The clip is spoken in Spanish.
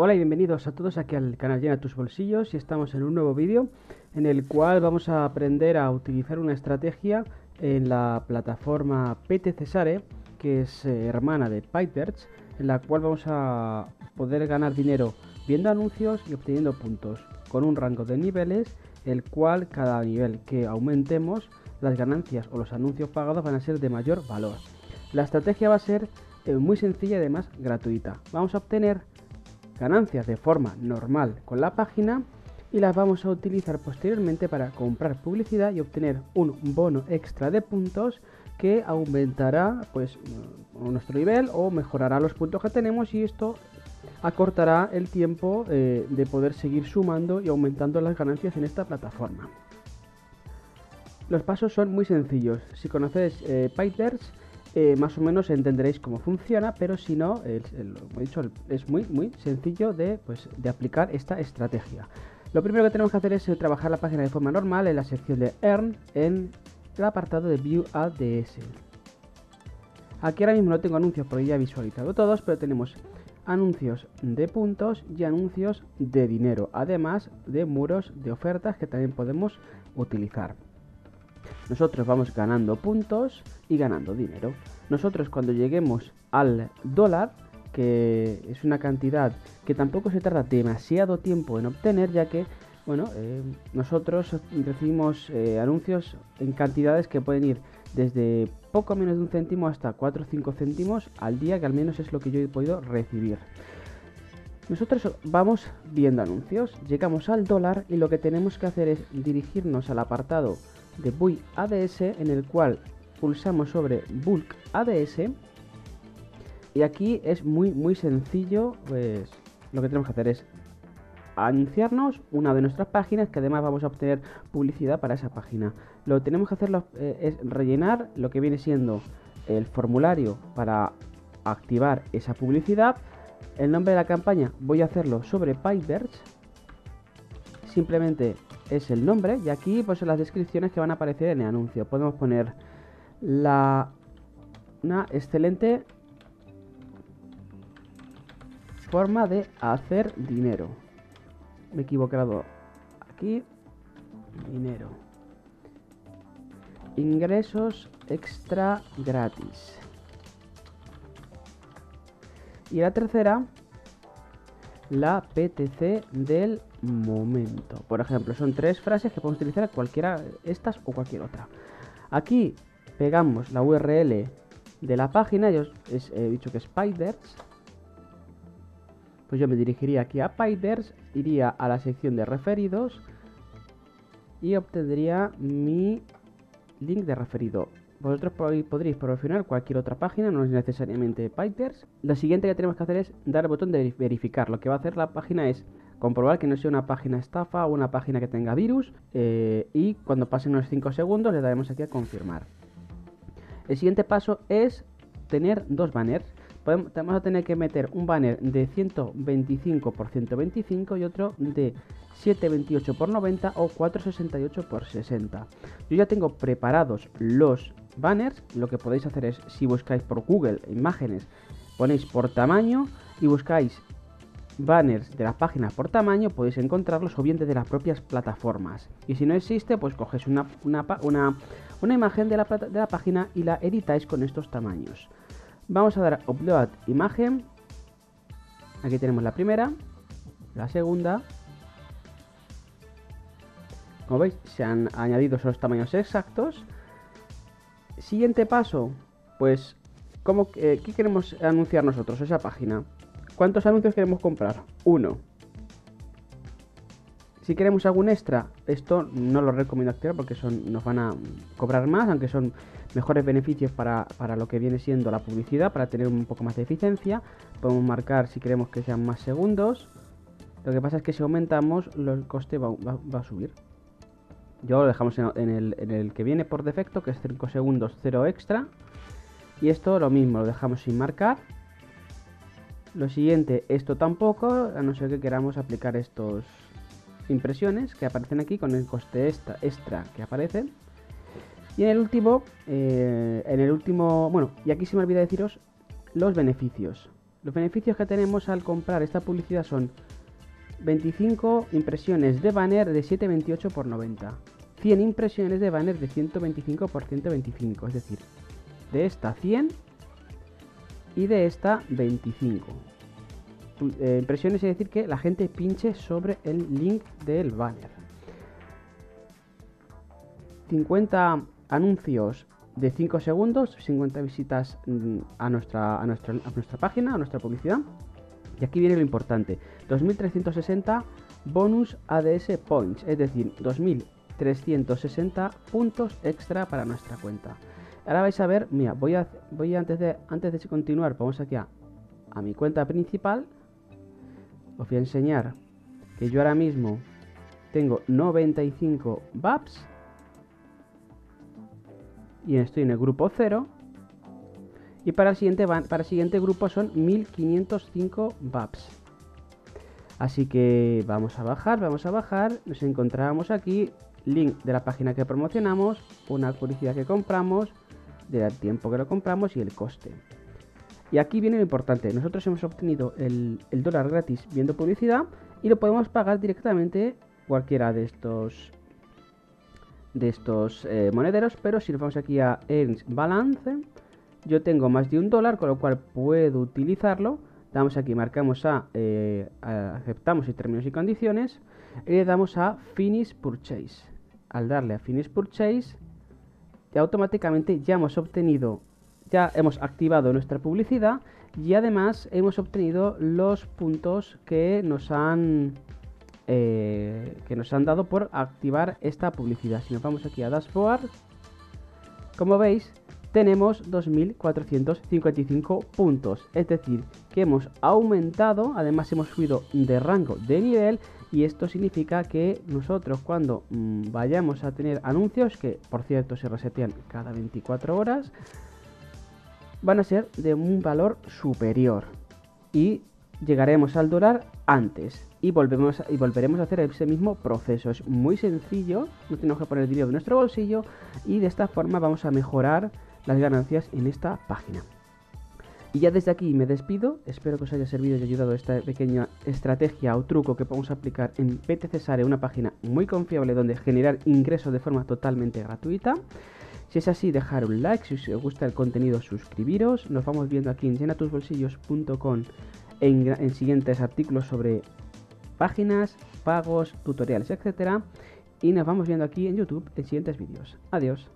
Hola y bienvenidos a todos aquí al canal Llena tus bolsillos y estamos en un nuevo vídeo en el cual vamos a aprender a utilizar una estrategia en la plataforma PT Cesare que es eh, hermana de PyTeRch en la cual vamos a poder ganar dinero viendo anuncios y obteniendo puntos con un rango de niveles el cual cada nivel que aumentemos las ganancias o los anuncios pagados van a ser de mayor valor. La estrategia va a ser eh, muy sencilla y además gratuita. Vamos a obtener ganancias de forma normal con la página y las vamos a utilizar posteriormente para comprar publicidad y obtener un bono extra de puntos que aumentará pues nuestro nivel o mejorará los puntos que tenemos y esto acortará el tiempo eh, de poder seguir sumando y aumentando las ganancias en esta plataforma. Los pasos son muy sencillos. Si conocéis eh, eh, más o menos entenderéis cómo funciona, pero si no, dicho, es muy, muy sencillo de, pues, de aplicar esta estrategia. Lo primero que tenemos que hacer es eh, trabajar la página de forma normal en la sección de Earn en el apartado de View ADS. Aquí ahora mismo no tengo anuncios porque ya he visualizado todos, pero tenemos anuncios de puntos y anuncios de dinero, además de muros de ofertas que también podemos utilizar. Nosotros vamos ganando puntos y ganando dinero. Nosotros cuando lleguemos al dólar, que es una cantidad que tampoco se tarda demasiado tiempo en obtener, ya que bueno, eh, nosotros recibimos eh, anuncios en cantidades que pueden ir desde poco menos de un céntimo hasta 4 o 5 céntimos al día, que al menos es lo que yo he podido recibir. Nosotros vamos viendo anuncios, llegamos al dólar y lo que tenemos que hacer es dirigirnos al apartado de BUI ADS en el cual pulsamos sobre Bulk ADS y aquí es muy muy sencillo pues lo que tenemos que hacer es anunciarnos una de nuestras páginas que además vamos a obtener publicidad para esa página. Lo que tenemos que hacer eh, es rellenar lo que viene siendo el formulario para activar esa publicidad. El nombre de la campaña voy a hacerlo sobre PyBerge simplemente es el nombre y aquí pues las descripciones que van a aparecer en el anuncio. Podemos poner la una excelente forma de hacer dinero. Me he equivocado aquí. Dinero. Ingresos extra gratis. Y la tercera, la PTC del momento. Por ejemplo, son tres frases que podemos utilizar cualquiera estas o cualquier otra. Aquí pegamos la URL de la página, yo he dicho que es Spiders. Pues yo me dirigiría aquí a Spiders, iría a la sección de referidos y obtendría mi link de referido. Vosotros podréis proporcionar cualquier otra página, no es necesariamente Spiders. Lo siguiente que tenemos que hacer es dar el botón de verificar. Lo que va a hacer la página es comprobar que no sea una página estafa o una página que tenga virus eh, y cuando pasen unos 5 segundos le daremos aquí a confirmar. El siguiente paso es tener dos banners. vamos a tener que meter un banner de 125 x 125 y otro de 728 x 90 o 468 x 60. Yo ya tengo preparados los banners. Lo que podéis hacer es, si buscáis por Google imágenes, ponéis por tamaño y buscáis banners de las páginas por tamaño podéis encontrarlos o bien desde las propias plataformas. Y si no existe, pues coges una, una, imagen de la, de la página y la editáis con estos tamaños. Vamos a dar upload imagen. Aquí tenemos la primera, la segunda. Como veis, se han añadido esos tamaños exactos. Siguiente paso, pues, ¿cómo, eh, ¿qué queremos anunciar nosotros? Esa página. ¿Cuántos anuncios queremos comprar? Uno. Si queremos algún extra, esto no lo recomiendo activar porque son, nos van a cobrar más, aunque son mejores beneficios para, lo que viene siendo la publicidad, para tener un poco más de eficiencia. Podemos marcar si queremos que sean más segundos. Lo que pasa es que si aumentamos, el coste va, a subir. Yo lo dejamos en, el, en, el, que viene por defecto, que es 5 segundos 0 extra. Y esto lo mismo, lo dejamos sin marcar lo siguiente, esto tampoco, a no ser que queramos aplicar estos impresiones que aparecen aquí con el coste extra, extra que aparecen. Y en el último, eh, en el último, bueno, y aquí se me olvida deciros los beneficios. Los beneficios que tenemos al comprar esta publicidad son 25 impresiones de banner de 728 por 90. 100 impresiones de banner de 125 por 125. Es decir, de esta 100 y de esta 25. Eh, impresiones es decir que la gente pinche sobre el link del banner. 50 anuncios de 5 segundos, 50 visitas mm, a nuestra, a, nuestra, a nuestra página, a nuestra publicidad. Y aquí viene lo importante, 2360 bonus ADS points, es decir, 2360 puntos extra para nuestra cuenta. Ahora vais a ver, mira, voy a, voy antes de continuar, vamos aquí a, mi cuenta principal. Os voy a enseñar que yo ahora mismo tengo 95 VAPs y estoy en el grupo 0. Y para el siguiente, para el siguiente grupo son 1505 VAPs. Así que vamos a bajar, vamos a bajar. Nos encontramos aquí, link de la página que promocionamos, una publicidad que compramos, del tiempo que lo compramos y el coste. Y aquí viene lo importante, nosotros hemos obtenido el, dólar gratis viendo publicidad y lo podemos pagar directamente cualquiera de estos de estos eh, monederos, pero si nos vamos aquí a Earns Balance, yo tengo más de un dólar, con lo cual puedo utilizarlo. Damos aquí, marcamos a, eh, aceptamos y términos y condiciones, y le damos a Finish Purchase. Al darle a Finish Purchase, ya automáticamente ya hemos obtenido, ya hemos activado nuestra publicidad y además hemos obtenido los puntos que nos han eh, que nos han dado por activar esta publicidad. Si nos vamos aquí a Dashboard, como veis, tenemos 2.455 puntos. Es decir, que hemos aumentado, además hemos subido de rango de nivel y esto significa que nosotros cuando mm, vayamos a tener anuncios, que por cierto se resetean cada 24 horas, van a ser de un valor superior. Y llegaremos al dólar antes y, volvemos, y volveremos a hacer ese mismo proceso. Es muy sencillo, no tenemos que poner el dinero de nuestro bolsillo y de esta forma vamos a mejorar las ganancias en esta página. Y ya desde aquí me despido, espero que os haya servido y ayudado esta pequeña estrategia o truco que podemos aplicar en PTC Sare, una página muy confiable donde generar ingresos de forma totalmente gratuita. Si es así, dejar un like, si os gusta el contenido, suscribiros. Nos vamos viendo aquí en llenatusbolsillos.com en, siguientes artículos sobre páginas, pagos, tutoriales, etcétera. Y nos vamos viendo aquí en YouTube en siguientes vídeos. Adiós.